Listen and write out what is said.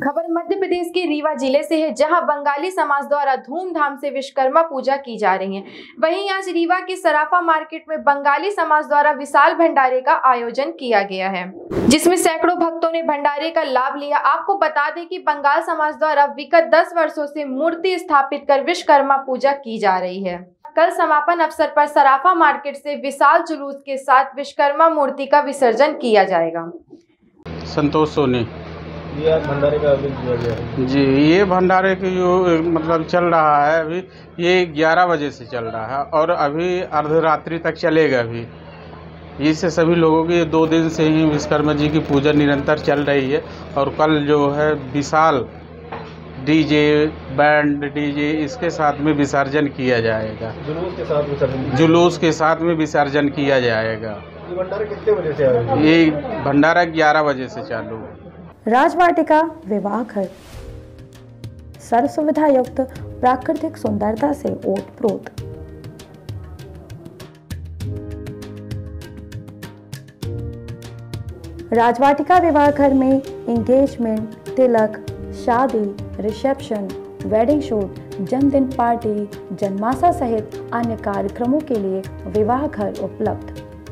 खबर मध्य प्रदेश के रीवा ज़िले से है, जहाँ बंगाली समाज द्वारा धूमधाम से विश्वकर्मा पूजा की जा रही है। वहीं आज रीवा के सराफा मार्केट में बंगाली समाज द्वारा विशाल भंडारे का आयोजन किया गया है, जिसमें सैकड़ों भक्तों ने भंडारे का लाभ लिया। आपको बता दें कि बंगाल समाज द्वारा विगत दस वर्षों से मूर्ति स्थापित कर विश्वकर्मा पूजा की जा रही है। कल समापन अवसर पर सराफा मार्केट से विशाल जुलूस के साथ विश्वकर्मा मूर्ति का विसर्जन किया जाएगा। संतोष सोनी। भंडारे का आयोजन किया गया है? जी ये भंडारे की जो मतलब चल रहा है अभी ये ग्यारह बजे से चल रहा है और अभी अर्धरात्रि तक चलेगा अभी। इससे सभी लोगों की दो दिन से ही विश्वकर्मा जी की पूजा निरंतर चल रही है और कल जो है विशाल डीजे बैंड डीजे इसके साथ में विसर्जन किया जाएगा। जुलूस के साथ विसर्जन जुलूस के साथ में विसर्जन किया जाएगा। ये भंडारे कितने बजे से ये भंडारा ग्यारह बजे से चालू। है राजवाटिका विवाह घर। सर्व सुविधा युक्त प्राकृतिक सुंदरता से ओत प्रोत। राजवाटिका विवाह घर में एंगेजमेंट तिलक, शादी रिसेप्शन वेडिंग शूट जन्मदिन पार्टी जन्माशा सहित अन्य कार्यक्रमों के लिए विवाह घर उपलब्ध।